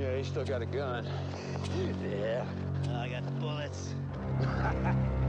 Yeah, he's still got a gun. Yeah, oh, I got the bullets.